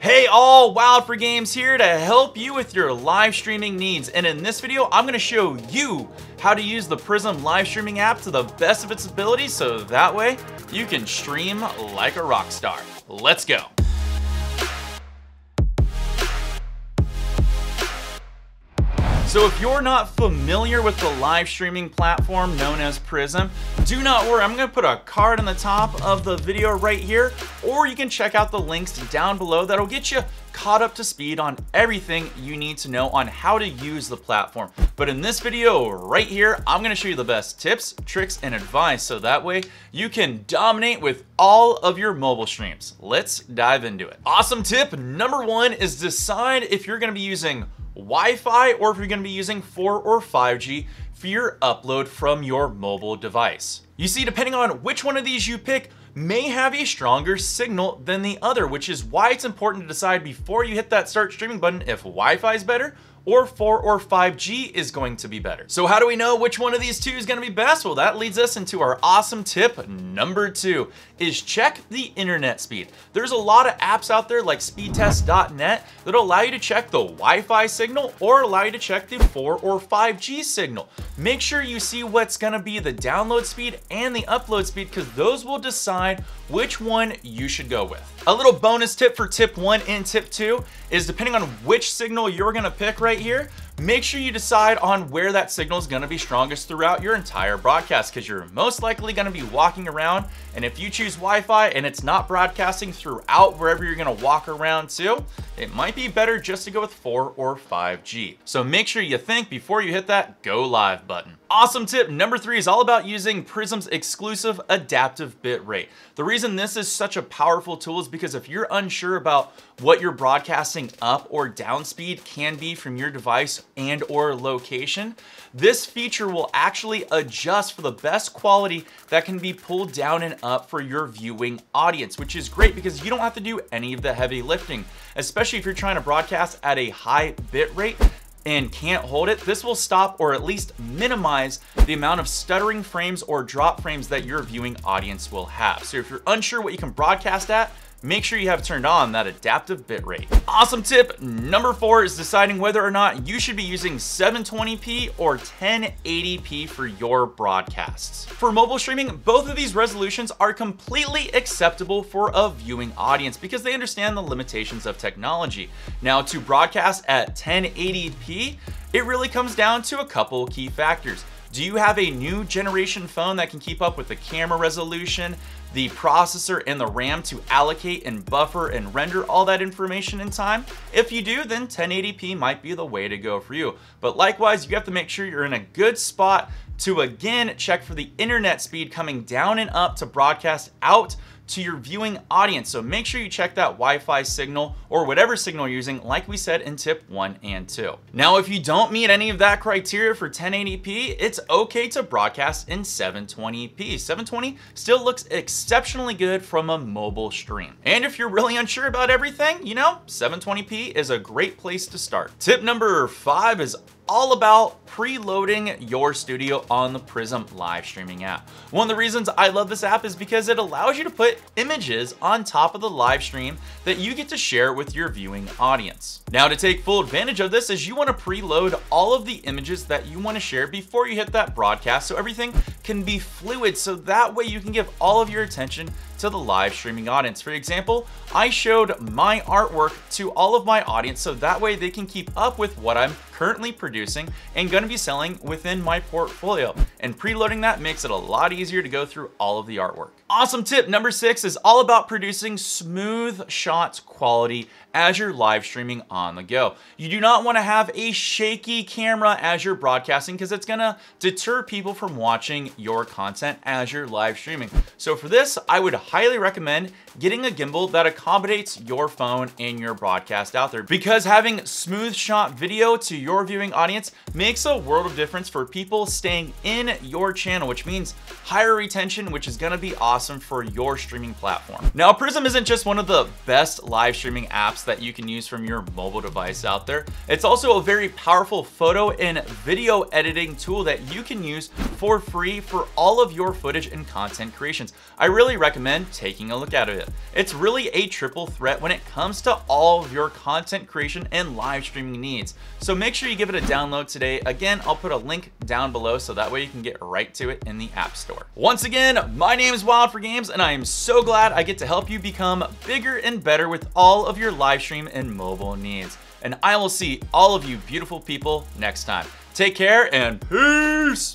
Hey all, Wild4Games here to help you with your live streaming needs. And in this video, I'm gonna show you how to use the Prism live streaming app to the best of its ability so that way you can stream like a rock star. Let's go. So if you're not familiar with the live streaming platform known as Prism, do not worry, I'm gonna put a card on the top of the video right here, or you can check out the links down below that'll get you caught up to speed on everything you need to know on how to use the platform. But in this video right here, I'm gonna show you the best tips, tricks, and advice so that way you can dominate with all of your mobile streams. Let's dive into it. Awesome tip number one is decide if you're gonna be using Wi-Fi or if you're gonna be using 4 or 5G for your upload from your mobile device. You see, depending on which one of these you pick, may have a stronger signal than the other, which is why it's important to decide before you hit that start streaming button if Wi-Fi is better or 4 or 5G is going to be better. So how do we know which one of these two is gonna be best? Well, that leads us into our awesome tip number two, is check the internet speed. There's a lot of apps out there like speedtest.net that'll allow you to check the Wi-Fi signal or allow you to check the 4 or 5G signal. Make sure you see what's gonna be the download speed and the upload speed because those will decide which one you should go with. A little bonus tip for tip one and tip two is depending on which signal you're gonna pick right here, make sure you decide on where that signal is to be strongest throughout your entire broadcast because you're most likely to be walking around and if you choose Wi-Fi and it's not broadcasting throughout wherever you're to walk around to, it might be better just to go with 4 or 5G. So make sure you think before you hit that go live button. Awesome tip number three is all about using Prism's exclusive adaptive bitrate. The reason this is such a powerful tool is because if you're unsure about what your broadcasting up or down speed can be from your device and or location, this feature will actually adjust for the best quality that can be pulled down and up for your viewing audience, which is great because you don't have to do any of the heavy lifting, especially if you're trying to broadcast at a high bit rate and can't hold it, this will stop or at least minimize the amount of stuttering frames or drop frames that your viewing audience will have. So if you're unsure what you can broadcast at, make sure you have turned on that adaptive bitrate. Awesome tip number four is deciding whether or not you should be using 720p or 1080p for your broadcasts. For mobile streaming, both of these resolutions are completely acceptable for a viewing audience because they understand the limitations of technology. Now to broadcast at 1080p, it really comes down to a couple key factors. Do you have a new generation phone that can keep up with the camera resolution, the processor, and the RAM to allocate and buffer and render all that information in time? If you do, then 1080p might be the way to go for you. But likewise, you have to make sure you're in a good spot to again check for the internet speed coming down and up to broadcast out to your viewing audience. So make sure you check that Wi-Fi signal or whatever signal you're using, like we said in tip one and two. Now, if you don't meet any of that criteria for 1080p, it's okay to broadcast in 720p. 720 still looks exceptionally good from a mobile stream. And if you're really unsure about everything, you know, 720p is a great place to start. Tip number five is all about preloading your studio on the Prism live streaming app. One of the reasons I love this app is because it allows you to put images on top of the live stream that you get to share with your viewing audience. Now to take full advantage of this is you want to preload all of the images that you want to share before you hit that broadcast so everything can be fluid so that way you can give all of your attention to the live streaming audience. For example, I showed my artwork to all of my audience so that way they can keep up with what I'm currently producing and going to be selling within my portfolio. And preloading that makes it a lot easier to go through all of the artwork. Awesome tip number six is all about producing smooth shots quality as you're live streaming on the go. You do not want to have a shaky camera as you're broadcasting because it's going to deter people from watching your content as you're live streaming. So for this, I would highly recommend getting a gimbal that accommodates your phone and your broadcast out there because having smooth shot video to your viewing audience makes a world of difference for people staying in your channel, which means higher retention, which is going to be awesome for your streaming platform. Now, Prism isn't just one of the best live streaming apps that you can use from your mobile device out there. It's also a very powerful photo and video editing tool that you can use for free for all of your footage and content creations. I really recommend taking a look at it. It's really a triple threat when it comes to all of your content creation and live streaming needs. So make sure you give it a download today. Again, I'll put a link down below so that way you can get right to it in the App Store. Once again, my name is Wild4Games and I am so glad I get to help you become bigger and better with all of your live stream and mobile needs. And I will see all of you beautiful people next time. Take care and peace!